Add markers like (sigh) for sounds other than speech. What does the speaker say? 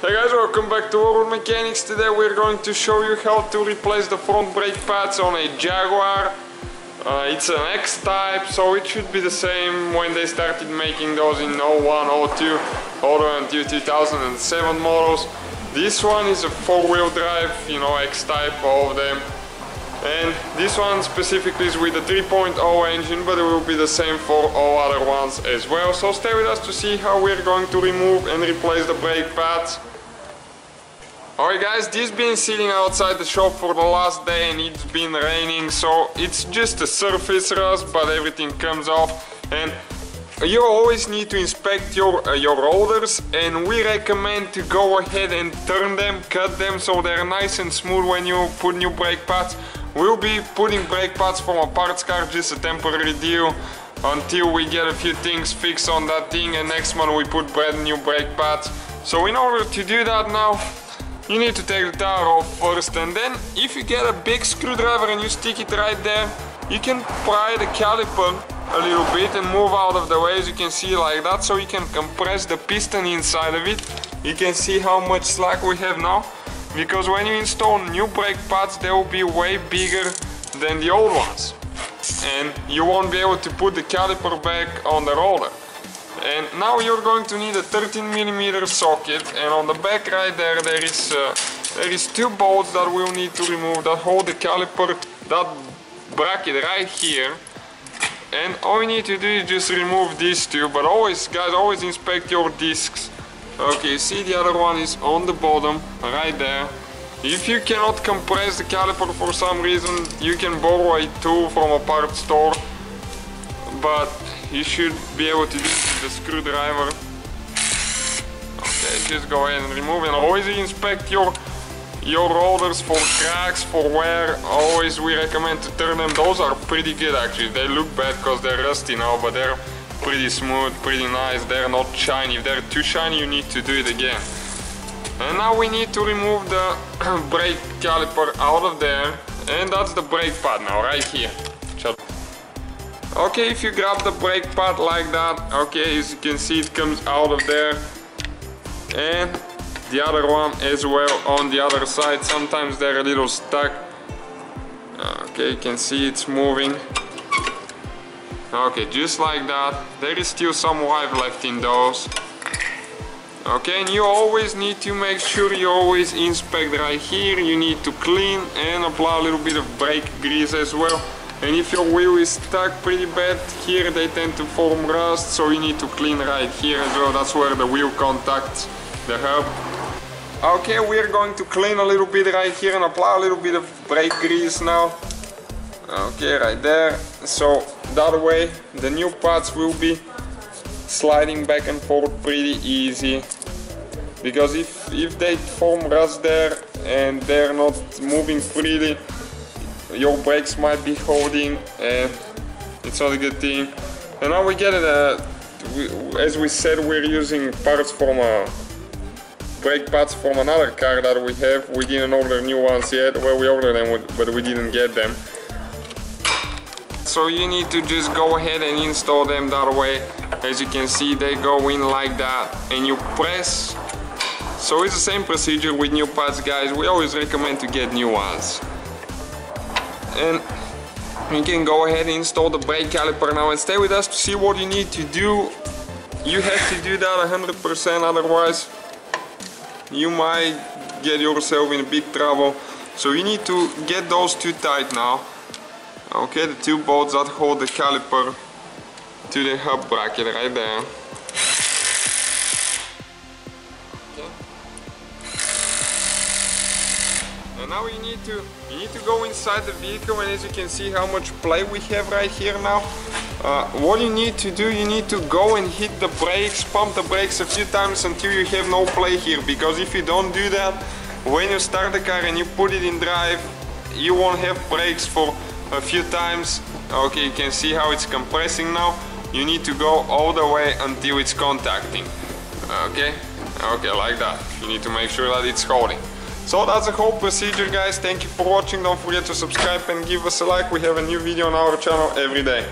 Hey guys, welcome back to World Mechanics. Today we're going to show you how to replace the front brake pads on a Jaguar. Uh, it's an X-Type, so it should be the same when they started making those in 01, 02, all the way until 2007 models. This one is a four-wheel drive, you know, X-Type, all of them. And this one specifically is with a 3.0 engine, but it will be the same for all other ones as well. So stay with us to see how we're going to remove and replace the brake pads. Alright guys, this been sitting outside the shop for the last day and it's been raining so it's just a surface rust but everything comes off and you always need to inspect your uh, your rotors and we recommend to go ahead and turn them, cut them so they're nice and smooth when you put new brake pads. We'll be putting brake pads from a parts car, just a temporary deal until we get a few things fixed on that thing and next month we put brand new brake pads. So in order to do that now, you need to take the tire off first and then if you get a big screwdriver and you stick it right there you can pry the caliper a little bit and move out of the way as you can see like that. So you can compress the piston inside of it. You can see how much slack we have now. Because when you install new brake pads they will be way bigger than the old ones. And you won't be able to put the caliper back on the rotor. And now you're going to need a 13 millimeter socket. And on the back right there there is uh, there is two bolts that we'll need to remove that hold the caliper that bracket right here and all you need to do is just remove these two but always guys always inspect your discs okay see the other one is on the bottom right there if you cannot compress the caliper for some reason you can borrow a tool from a part store but you should be able to do with the screwdriver. Okay, just go ahead and remove and always inspect your your rotors for cracks, for wear. Always we recommend to turn them. Those are pretty good actually. They look bad because they're rusty now, but they're pretty smooth, pretty nice. They're not shiny. If they're too shiny, you need to do it again. And now we need to remove the (clears throat) brake caliper out of there. And that's the brake pad now, right here. Okay, if you grab the brake pad like that, okay, as you can see it comes out of there. And the other one as well on the other side. Sometimes they're a little stuck. Okay, you can see it's moving. Okay, just like that. There is still some wipe left in those. Okay, and you always need to make sure you always inspect right here. You need to clean and apply a little bit of brake grease as well. And if your wheel is stuck pretty bad, here they tend to form rust, so you need to clean right here as well. That's where the wheel contacts the hub. Okay, we're going to clean a little bit right here and apply a little bit of brake grease now. Okay, right there. So that way the new parts will be sliding back and forth pretty easy. Because if, if they form rust there and they're not moving freely, your brakes might be holding and it's not a good thing and now we get it uh, as we said we're using parts from a uh, brake pads from another car that we have. We didn't order new ones yet. Well we ordered them but we didn't get them. So you need to just go ahead and install them that way. As you can see they go in like that and you press. So it's the same procedure with new pads guys. We always recommend to get new ones. And you can go ahead and install the brake caliper now and stay with us to see what you need to do. You have to do that 100% otherwise you might get yourself in big trouble. So you need to get those two tight now. Okay the two bolts that hold the caliper to the hub bracket right there. And now you need to you need to go inside the vehicle and as you can see how much play we have right here now uh, what you need to do you need to go and hit the brakes pump the brakes a few times until you have no play here. Because if you don't do that when you start the car and you put it in drive you won't have brakes for a few times. Okay you can see how it's compressing now. You need to go all the way until it's contacting. Okay? Okay like that. You need to make sure that it's holding. So that's the whole procedure guys, thank you for watching, don't forget to subscribe and give us a like, we have a new video on our channel every day.